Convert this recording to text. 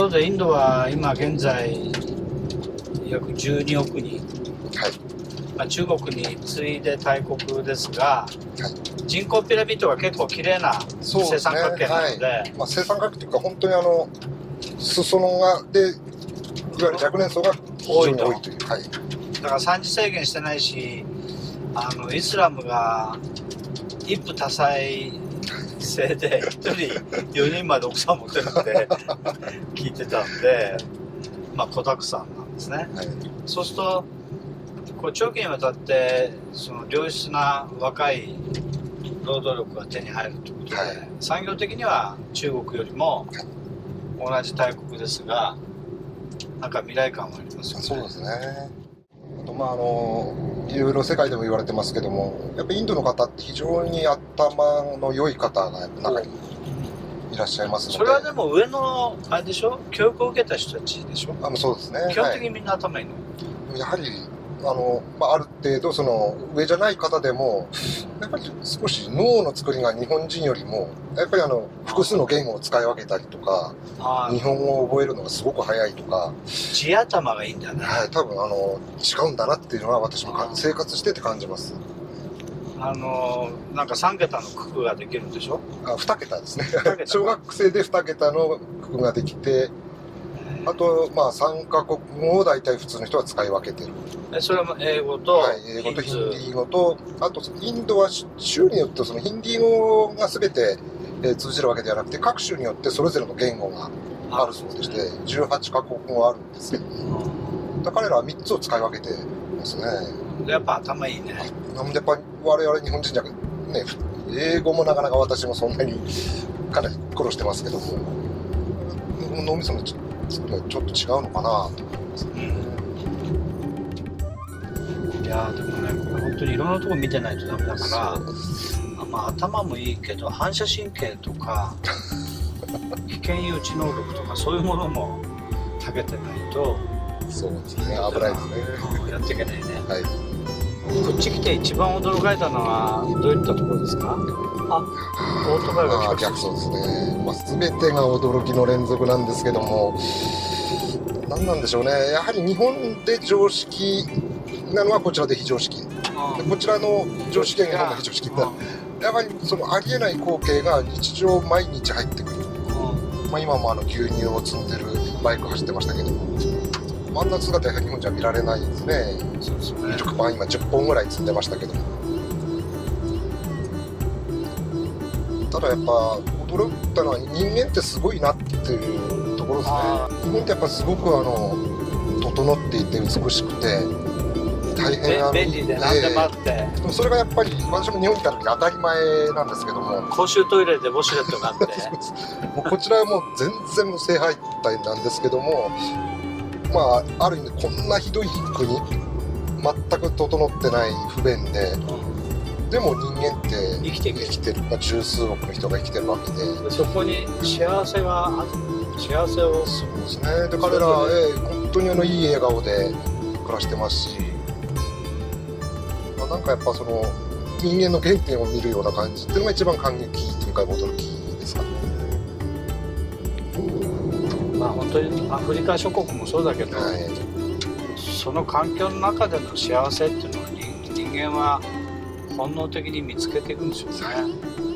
ころでインドは今現在約12億人、はい。まあ、中国に次いで大国ですが、人口ピラミッドが結構綺麗な正三角形なので、まあ、正三角っていうか本当にあの裾野がでいわゆる若年層が多いという。はい。だから三次制限してないしあのイスラムが一夫多妻制で一人4人まで奥さん持ってるって聞いてたんでまあ子だくさんなんですねはいそうするとこう長期にわたってその良質な若い労働力が手に入るということで、はい産業的には中国よりも同じ大国ですがなんか未来感はありますよね。そうですね。あとまああのいろいろ世界でも言われてますけども、やっぱインドの方って非常に頭の良い方が中にいらっしゃいますので、それはでも上のあれでしょ？教育を受けた人たちでしょ？あのそうですね。はい。基本的にみんな頭いいの、やはりあの、まあ、ある程度その上じゃない方でもやっぱり少し脳の作りが日本人よりもやっぱりあの複数の言語を使い分けたりとか日本語を覚えるのがすごく早いとか、地頭がいいんだね、はい、多分あの違うんだなっていうのは私も生活してて感じます。あのなんか3桁の九九ができるんでしょ？あ2桁ですね。小学生で2桁の句ができてあとまあ3カ国語を大体普通の人は使い分けてる。えそれも英語とはい、英語とヒンディー語と、あとインドは州によってそのヒンディー語が全て、えー通じるわけではなくて、各州によってそれぞれの言語があるそうでして、18カ国語あるんですけど、だから彼らは3つを使い分けてますね。やっぱ頭いいね。なのでやっぱり我々日本人じゃね、英語もなかなか私もそんなにかなり苦労してますけども、脳みそのち作りはちょっと違うのかなと思いますね。いやーでもねこれ本当にいろんなとこ見てないとダメだからまあ頭もいいけど反射神経とか危険予知能力とかそういうものも長けてないとそうですね、危ないですね。うんやっていけないねはい。こっち来て一番驚かれたのはどういったところですか？あ。オートバイが逆走ですね、まあ、全てが驚きの連続なんですけども何なんでしょうね。やはり日本で常識なのはこちらで非常識。でこちらの常識が日本の非常識だ。やはりそのありえない光景が日常毎日入ってくる、まあ、今もあの牛乳を積んでるバイク走ってましたけどもあんな姿やはり日本じゃ見られないですね。そうですね。ミルクパン今10本ぐらい積んでましたけど。もただやっぱ驚いたのは人間ってすごいなっていうところですね。あ日本ってやっぱすごくあの整っていて美しくて大変あのべ便利で何でもあって、ええでもそれがやっぱり私も日本に来た時当たり前なんですけども。公衆トイレでウォシュレットがあって。もうこちらはもう全然無正反対なんですけどもまあある意味こんなひどい国全く整ってない不便ででも人間って生きて生きてる、まあ、十数億の人が生きてるわけで。でそこに幸せがあ幸せをそうですねで彼らえ本当にあのいい笑顔で暮らしてますし、まあ、なんかやっぱその人間の原点を見るような感じっていうのが一番感激というか驚きですかねまあ本当にアフリカ諸国もそうだけど、はいその環境の中での幸せっていうのを人人間は本能的に見つけていくんですよね。